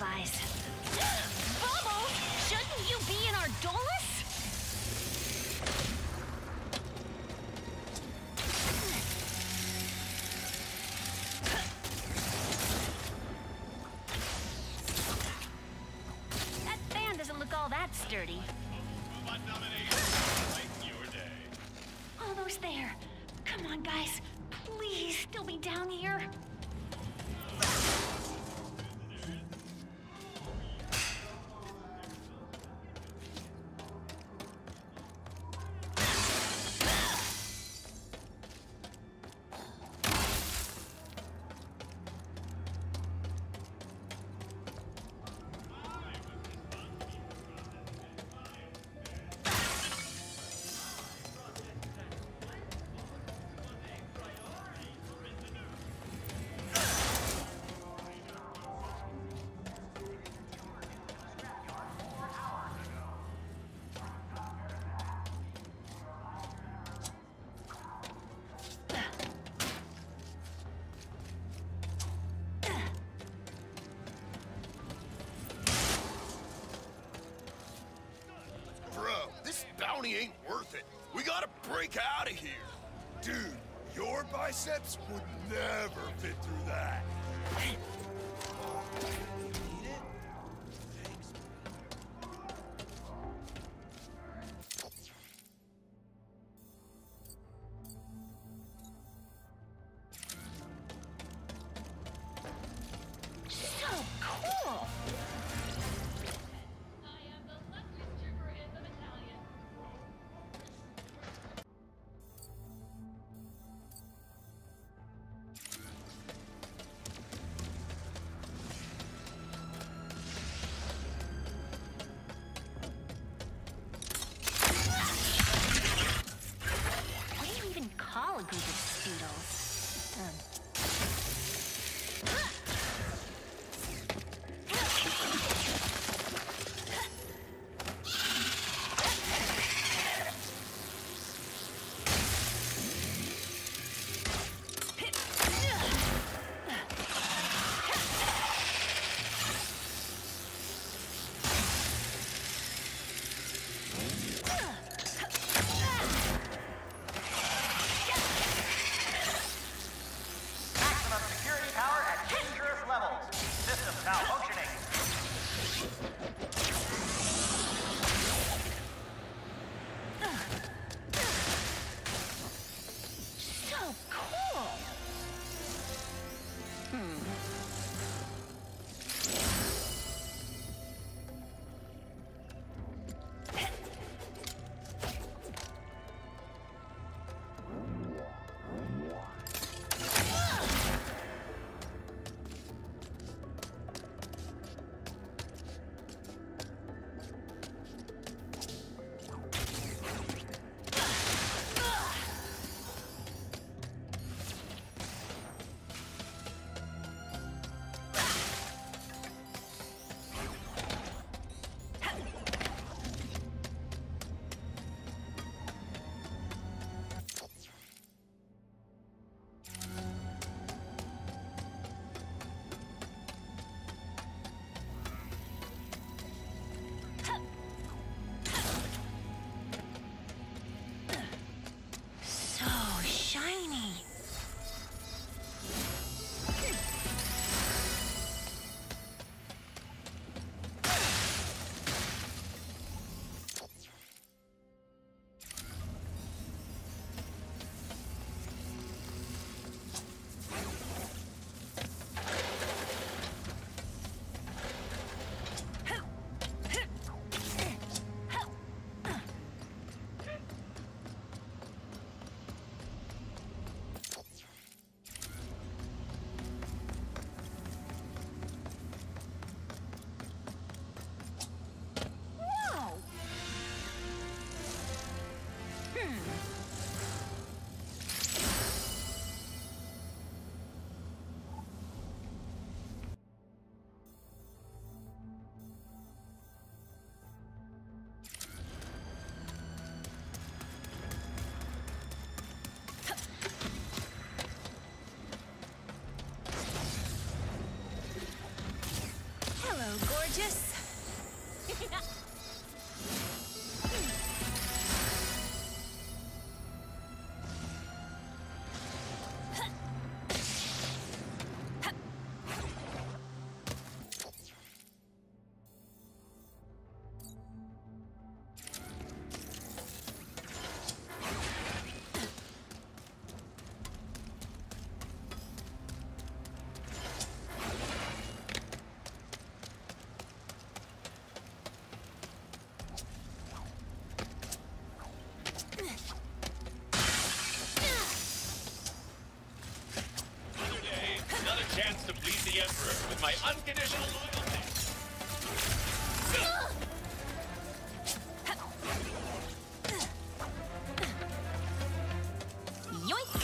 improvise. Bubbles! Shouldn't you be in our Dolus? That fan doesn't look all that sturdy. Almost there. Come on, guys. Please, still be down here. Bounty ain't worth it. We gotta break out of here. Dude, your biceps would never fit through that. Delicious. chance to please the Emperor with my unconditional loyalty. Yoink!